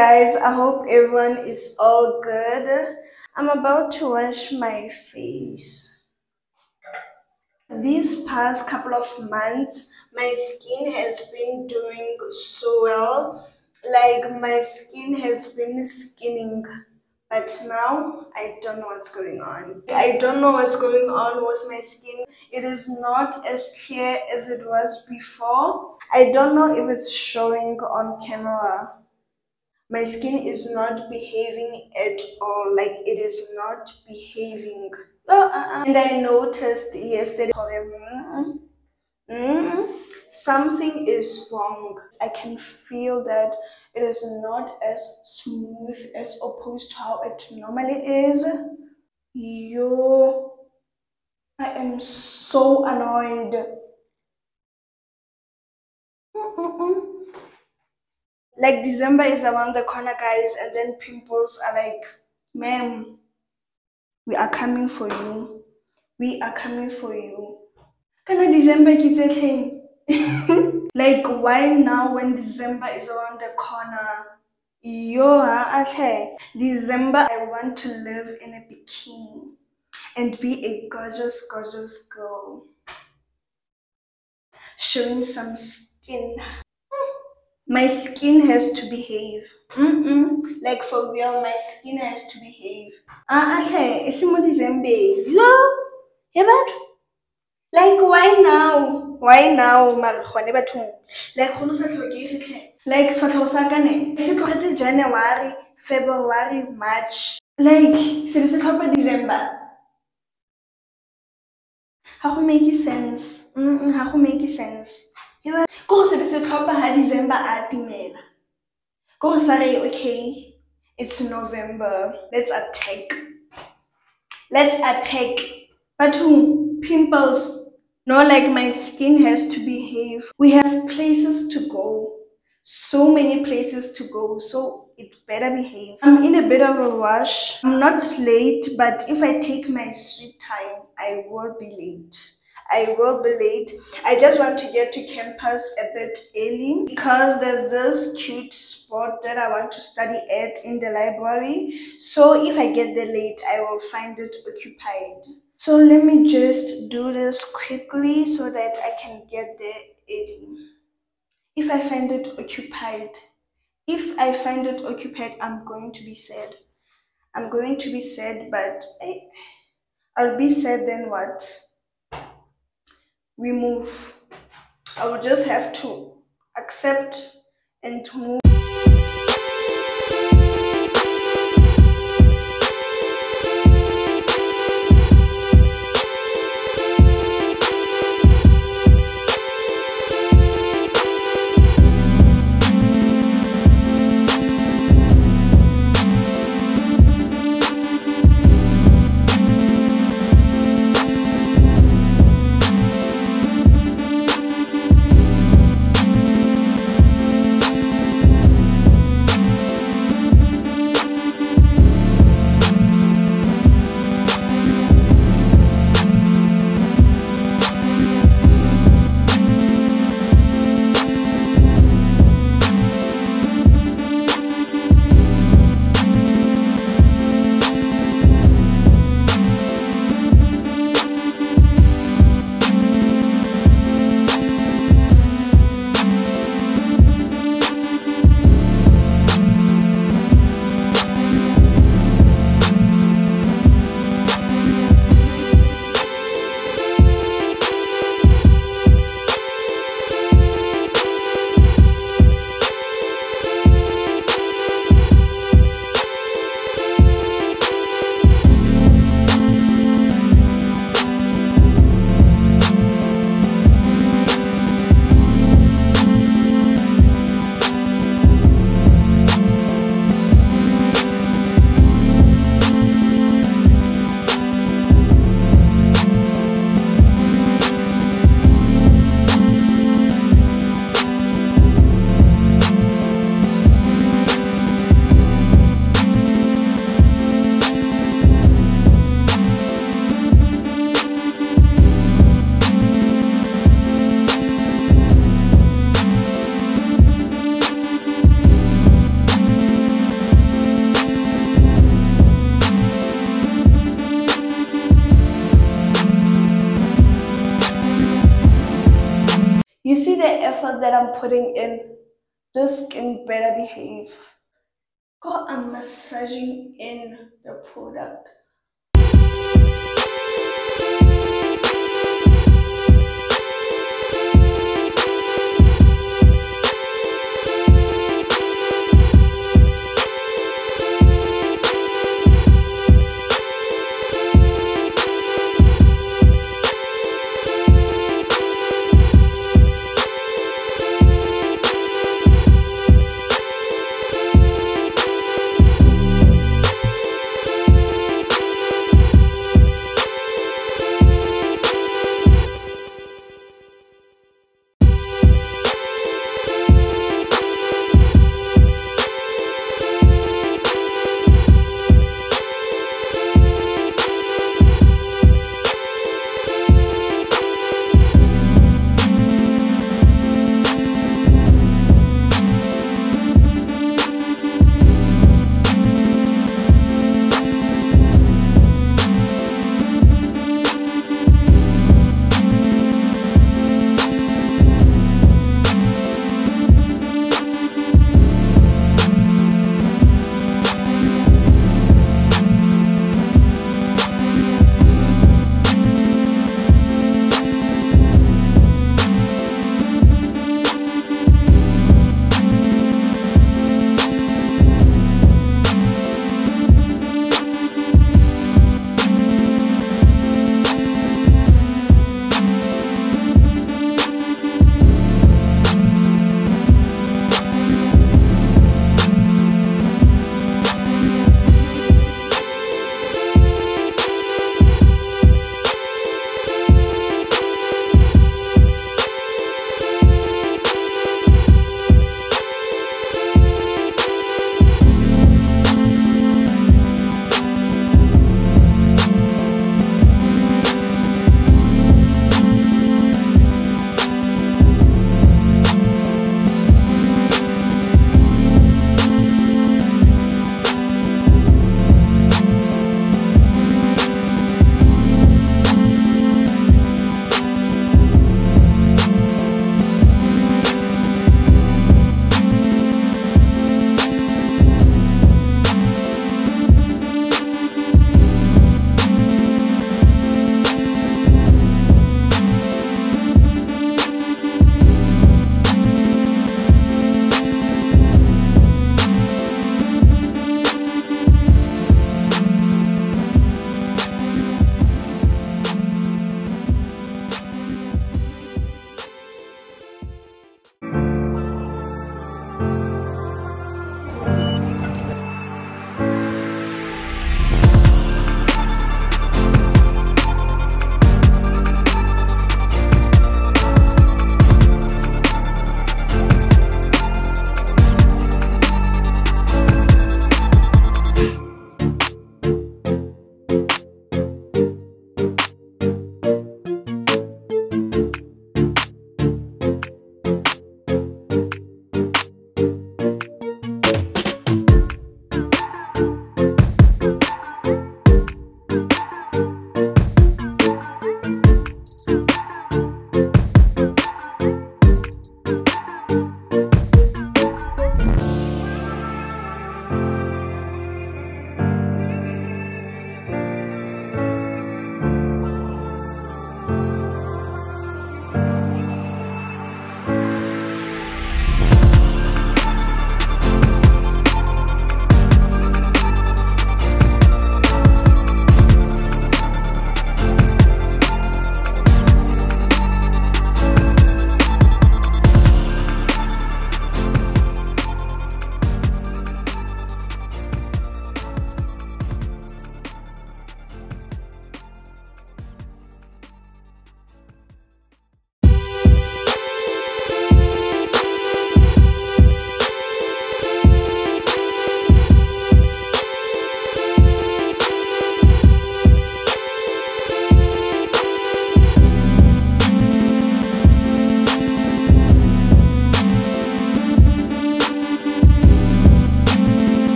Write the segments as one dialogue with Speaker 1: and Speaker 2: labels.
Speaker 1: Guys, I hope everyone is all good. I'm about to wash my face. These past couple of months, my skin has been doing so well. Like my skin has been skinning. But now I don't know what's going on. I don't know what's going on with my skin. It is not as clear as it was before. I don't know if it's showing on camera my skin is not behaving at all like it is not behaving. Oh, uh, uh. and i noticed yesterday mm, mm, something is wrong. I can feel that it is not as smooth as opposed to how it normally is. Yo i am so annoyed. Mm like December is around the corner, guys, and then pimples are like, ma'am, we are coming for you. We are coming for you. Kana December get a thing. like why now when December is around the corner? Yo, okay. December, I want to live in a bikini and be a gorgeous, gorgeous girl. Showing some skin my skin has to behave. Mm-mm. Like for real, my skin has to behave. Ah, okay. Isimo December. Yo, yeah, Like why now? Why now? Malkhone bathong. Like go sa tlhokege tlhe. Like sefatlhego sa ka ne. Se tlogetse January, February, March. Like se be se tlhopha December. Ha go make sense. Mm, ha go make sense. Yeah kore se be se tlhopha ha december a timela kore sa re okay it's november. Let's attack. Let's attack. But who? Pimples. No like my skin has to behave. We have places to go. So many places to go. So it better behave. I'm in a bit of a rush. I'm not late but if i take my sweet time i will be late I will be late. I just want to get to campus a bit early because there's this cute spot that I want to study at in the library. So if I get there late, I will find it occupied. So let me just do this quickly so that I can get there early. If I find it occupied, if I find it occupied, I'm going to be sad. I'm going to be sad, but I, I'll be sad then what? Remove. I will just have to accept and to move. You see the effort that I'm putting in? This skin better behave. Got a massaging in the product.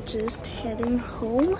Speaker 1: I'm just heading home.